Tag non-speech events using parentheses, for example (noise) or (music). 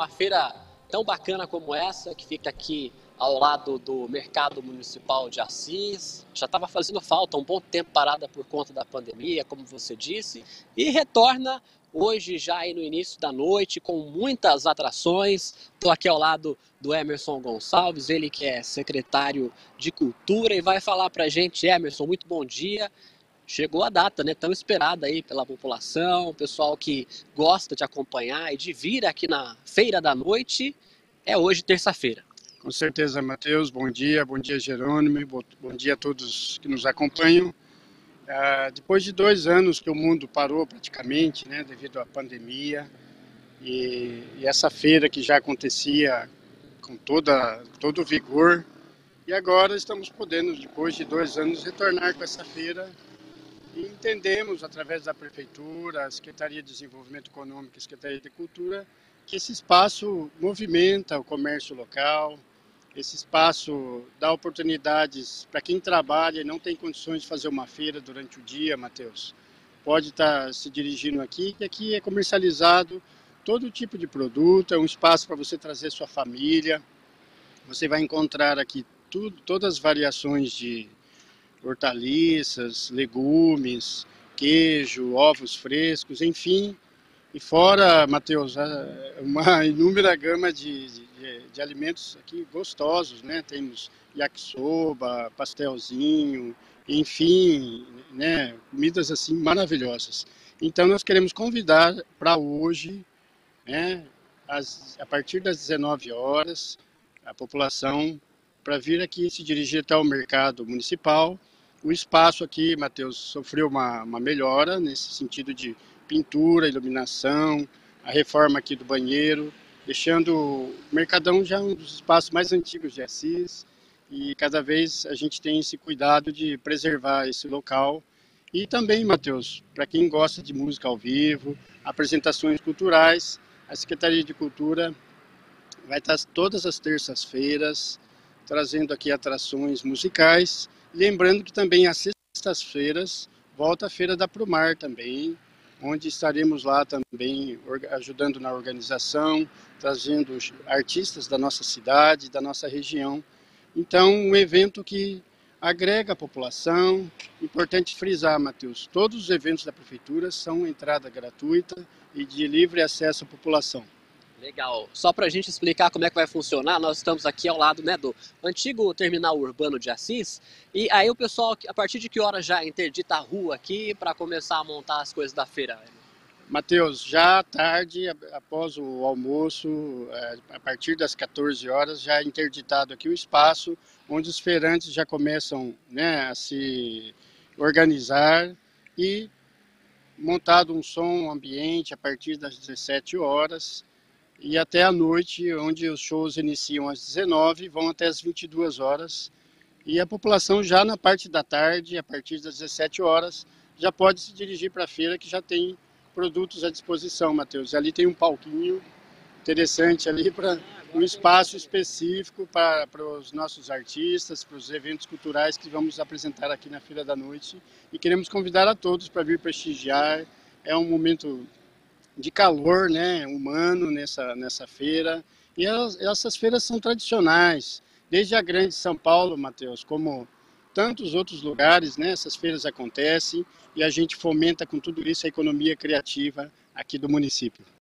uma feira tão bacana como essa, que fica aqui ao lado do Mercado Municipal de Assis. Já estava fazendo falta, um bom tempo parada por conta da pandemia, como você disse, e retorna hoje já aí no início da noite com muitas atrações. Estou aqui ao lado do Emerson Gonçalves, ele que é secretário de Cultura e vai falar para a gente, Emerson, muito bom dia. Chegou a data, né? Tão esperada aí pela população, pessoal que gosta de acompanhar e de vir aqui na Feira da Noite. É hoje, terça-feira. Com certeza, Matheus. Bom dia, bom dia, Jerônimo. Bom dia a todos que nos acompanham. Ah, depois de dois anos que o mundo parou praticamente, né, devido à pandemia, e, e essa feira que já acontecia com toda todo vigor, e agora estamos podendo, depois de dois anos, retornar com essa feira e entendemos, através da Prefeitura, a Secretaria de Desenvolvimento Econômico e Secretaria de Cultura, que esse espaço movimenta o comércio local, esse espaço dá oportunidades para quem trabalha e não tem condições de fazer uma feira durante o dia, Matheus. Pode estar se dirigindo aqui, que aqui é comercializado todo tipo de produto, é um espaço para você trazer sua família. Você vai encontrar aqui tudo, todas as variações de hortaliças, legumes, queijo, ovos frescos, enfim, e fora, Matheus, uma (laughs) inúmera gama de, de, de, alimentos aqui gostosos, né? Temos yakisoba, pastelzinho, enfim, né? Comidas assim maravilhosas. Então nós queremos convidar para hoje, né? As, a partir das 19 horas, a população para vir aqui se dirigir até o mercado municipal. O espaço aqui, Matheus, sofreu uma, uma melhora nesse sentido de pintura, iluminação, a reforma aqui do banheiro, deixando o Mercadão já um dos espaços mais antigos de Assis e cada vez a gente tem esse cuidado de preservar esse local. E também, Matheus, para quem gosta de música ao vivo, apresentações culturais, a Secretaria de Cultura vai estar todas as terças-feiras trazendo aqui atrações musicais. Lembrando que também às sextas-feiras volta a Feira da Prumar também, onde estaremos lá também ajudando na organização, trazendo artistas da nossa cidade, da nossa região. Então, um evento que agrega a população. Importante frisar, Matheus, todos os eventos da prefeitura são entrada gratuita e de livre acesso à população. Legal. Só para a gente explicar como é que vai funcionar, nós estamos aqui ao lado né, do antigo terminal urbano de Assis. E aí o pessoal, a partir de que hora já interdita a rua aqui para começar a montar as coisas da feira? Matheus, já à tarde, após o almoço, é, a partir das 14 horas, já é interditado aqui o espaço, onde os feirantes já começam né, a se organizar e montado um som ambiente a partir das 17 horas e até a noite, onde os shows iniciam às 19 vão até às 22 horas. E a população já na parte da tarde, a partir das 17 horas, já pode se dirigir para a feira que já tem produtos à disposição, Matheus. Ali tem um palquinho interessante ali para um espaço específico para, para os nossos artistas, para os eventos culturais que vamos apresentar aqui na Feira da Noite. E queremos convidar a todos para vir prestigiar. É um momento de calor né, humano nessa, nessa feira. E elas, essas feiras são tradicionais, desde a Grande São Paulo, Matheus, como tantos outros lugares, né, essas feiras acontecem e a gente fomenta com tudo isso a economia criativa aqui do município.